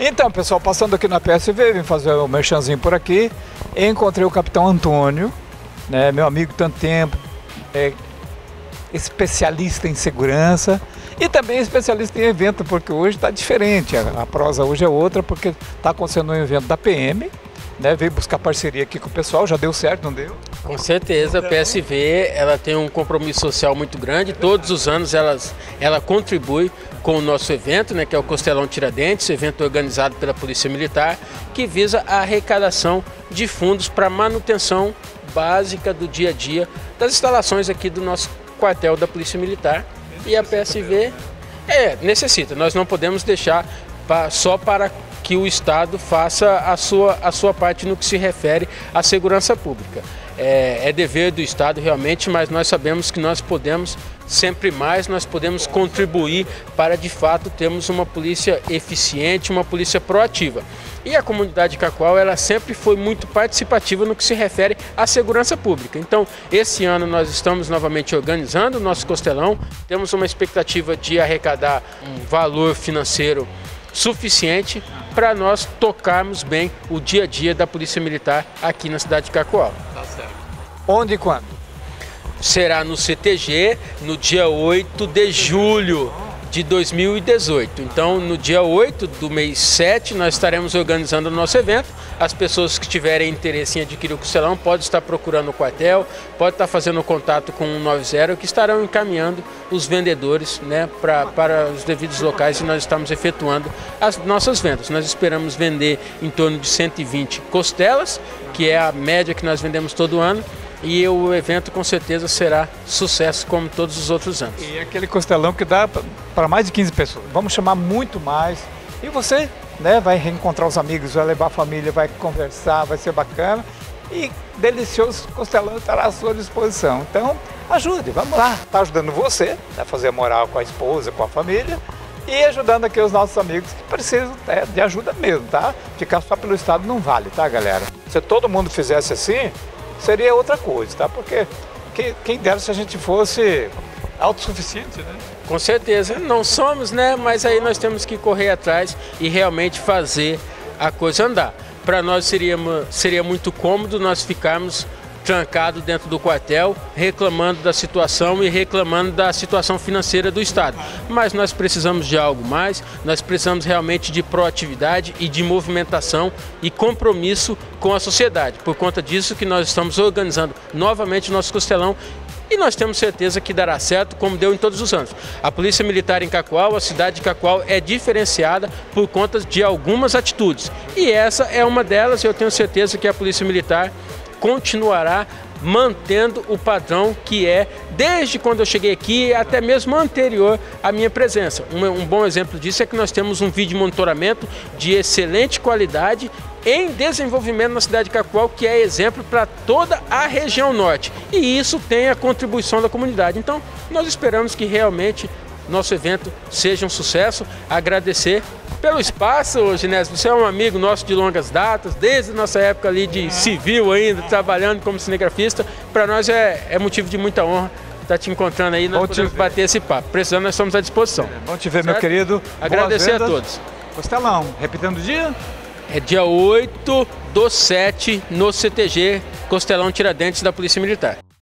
Então, pessoal, passando aqui na PSV, vim fazer o um merchanzinho por aqui. Encontrei o capitão Antônio, né, meu amigo tanto tempo, é especialista em segurança e também especialista em evento, porque hoje está diferente. A, a, prosa hoje é outra, porque está acontecendo um evento da PM, né? Veio buscar parceria aqui com o pessoal, já deu certo, não deu? Com certeza, a PSV ela tem um compromisso social muito grande. Todos os anos ela, ela contribui com o nosso evento, né, que é o Costelão Tiradentes, evento organizado pela Polícia Militar, que visa a arrecadação de fundos para manutenção básica do dia a dia das instalações aqui do nosso quartel da Polícia Militar. E a PSV é, necessita. Nós não podemos deixar só para que o Estado faça a sua, a sua parte no que se refere à segurança pública. É, é, dever do Estado realmente, mas nós sabemos que nós podemos sempre mais, nós podemos contribuir para de fato termos uma polícia eficiente, uma polícia proativa. E a comunidade Cacoal ela sempre foi muito participativa no que se refere à segurança pública. Então, esse ano nós estamos novamente organizando o nosso costelão, temos uma expectativa de arrecadar um valor financeiro suficiente para nós tocarmos bem o dia a dia da Polícia Militar aqui na cidade de Cacoal. Tá certo. Onde e quando? Será no CTG no dia 8 de julho de 2018. Então, no dia 8 do mês 7, nós estaremos organizando o nosso evento. As pessoas que tiverem interesse em adquirir o costelão podem estar procurando o quartel, pode estar fazendo contato com o 90 que estarão encaminhando os vendedores né, pra, para os devidos locais e nós estamos efetuando as nossas vendas. Nós esperamos vender em torno de 120 costelas, que é a média que nós vendemos todo ano e o evento com certeza será sucesso como todos os outros anos. E aquele costelão que dá para mais de 15 pessoas. Vamos chamar muito mais. E você né, vai reencontrar os amigos, vai levar a família, vai conversar, vai ser bacana. E delicioso costelão estará à sua disposição. Então, ajude, vamos lá. Está ajudando você a né, fazer a moral com a esposa, com a família e ajudando aqui os nossos amigos que precisam é, de ajuda mesmo, tá? Ficar só pelo Estado não vale, tá, galera? Se todo mundo fizesse assim, seria outra coisa, tá? Porque quem dera se a gente fosse autossuficiente, né? Com certeza, não somos, né? Mas aí nós temos que correr atrás e realmente fazer a coisa andar. Para nós seria, seria muito cômodo nós ficarmos trancado dentro do quartel, reclamando da situação e reclamando da situação financeira do Estado. Mas nós precisamos de algo mais, nós precisamos realmente de proatividade e de movimentação e compromisso com a sociedade. Por conta disso que nós estamos organizando novamente o nosso costelão e nós temos certeza que dará certo, como deu em todos os anos. A Polícia Militar em Cacoal, a cidade de Cacoal, é diferenciada por conta de algumas atitudes. E essa é uma delas, eu tenho certeza que a Polícia Militar continuará mantendo o padrão que é desde quando eu cheguei aqui até mesmo anterior à minha presença. Um, um, bom exemplo disso é que nós temos um vídeo monitoramento de excelente qualidade em desenvolvimento na cidade de Cacoal, que é exemplo para toda a região norte. E isso tem a contribuição da comunidade. Então, nós esperamos que realmente nosso evento seja um sucesso. Agradecer pelo espaço, Ginésio. Você é um amigo nosso de longas datas, desde a nossa época ali de civil ainda, trabalhando como cinegrafista. Para nós é, é, motivo de muita honra estar tá te encontrando aí, nós podemos bater esse papo. Precisando, nós estamos à disposição. É bom te ver, certo? meu querido. Agradecer a todos. Costelão, repetindo o dia? É dia 8 do 7 no CTG Costelão Tiradentes da Polícia Militar.